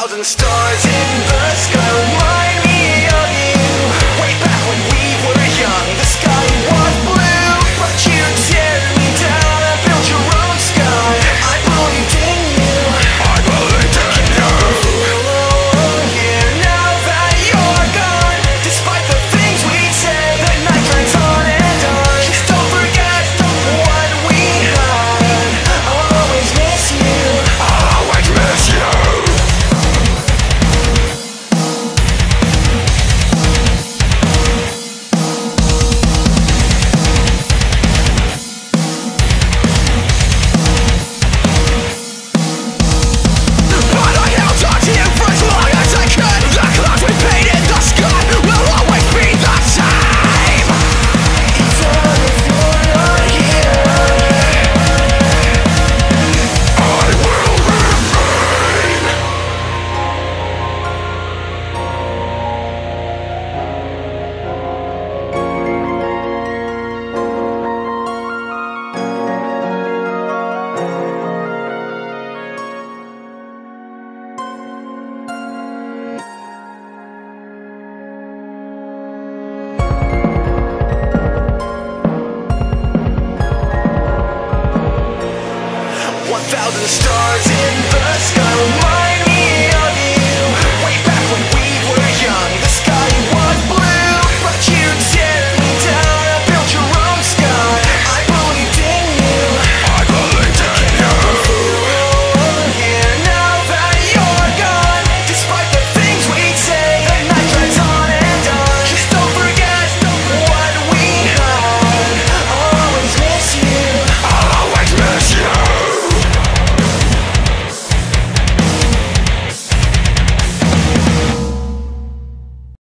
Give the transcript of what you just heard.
thousand stars in